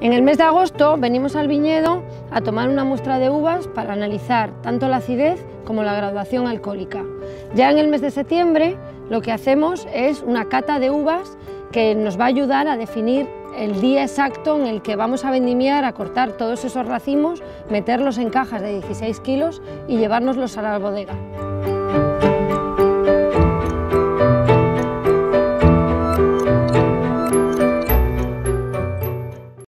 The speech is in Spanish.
En el mes de agosto venimos al viñedo a tomar una muestra de uvas para analizar tanto la acidez como la graduación alcohólica. Ya en el mes de septiembre lo que hacemos es una cata de uvas que nos va a ayudar a definir el día exacto en el que vamos a vendimiar, a cortar todos esos racimos, meterlos en cajas de 16 kilos y llevárnoslos a la bodega.